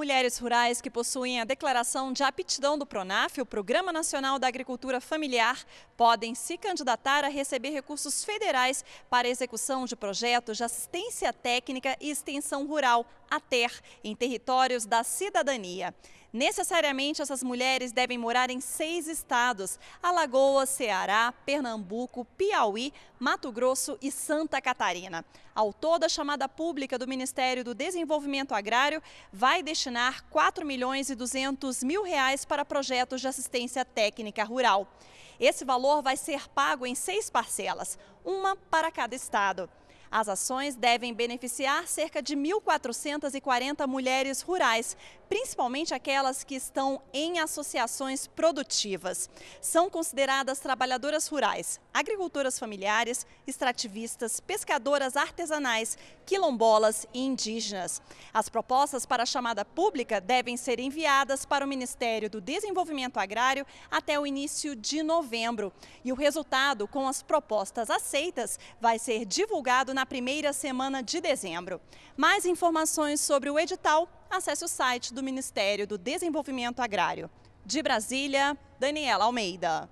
Mulheres rurais que possuem a declaração de aptidão do PRONAF, o Programa Nacional da Agricultura Familiar, podem se candidatar a receber recursos federais para execução de projetos de assistência técnica e extensão rural, ATER, em territórios da cidadania. Necessariamente, essas mulheres devem morar em seis estados: Alagoas, Ceará, Pernambuco, Piauí, Mato Grosso e Santa Catarina. Ao todo, a chamada pública do Ministério do Desenvolvimento Agrário vai destinar 4 milhões e 200 mil reais para projetos de assistência técnica rural. Esse valor vai ser pago em seis parcelas, uma para cada estado. As ações devem beneficiar cerca de 1.440 mulheres rurais, principalmente aquelas que estão em associações produtivas. São consideradas trabalhadoras rurais, agricultoras familiares, extrativistas, pescadoras artesanais, quilombolas e indígenas. As propostas para a chamada pública devem ser enviadas para o Ministério do Desenvolvimento Agrário até o início de novembro. E o resultado, com as propostas aceitas, vai ser divulgado na primeira semana de dezembro. Mais informações sobre o edital acesse o site do Ministério do Desenvolvimento Agrário. De Brasília, Daniela Almeida.